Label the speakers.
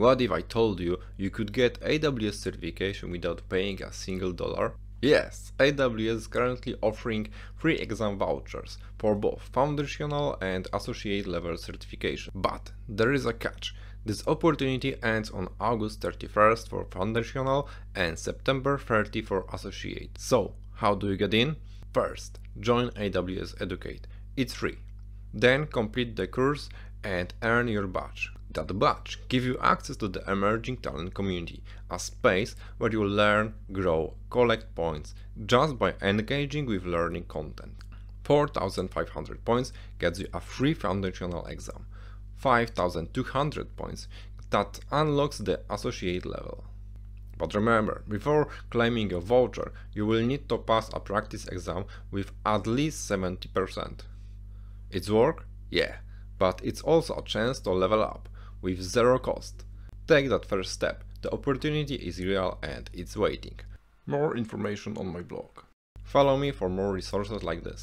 Speaker 1: What if I told you you could get AWS certification without paying a single dollar? Yes, AWS is currently offering free exam vouchers for both foundational and associate level certification. But there is a catch. This opportunity ends on August 31st for foundational and September 30 for associate. So, how do you get in? First, join AWS Educate. It's free. Then complete the course and earn your badge. That badge gives you access to the emerging talent community, a space where you learn, grow, collect points just by engaging with learning content. 4500 points gets you a free foundational exam. 5200 points that unlocks the associate level. But remember, before claiming a voucher, you will need to pass a practice exam with at least 70%. It's work? Yeah, but it's also a chance to level up with zero cost. Take that first step, the opportunity is real and it's waiting. More information on my blog. Follow me for more resources like this.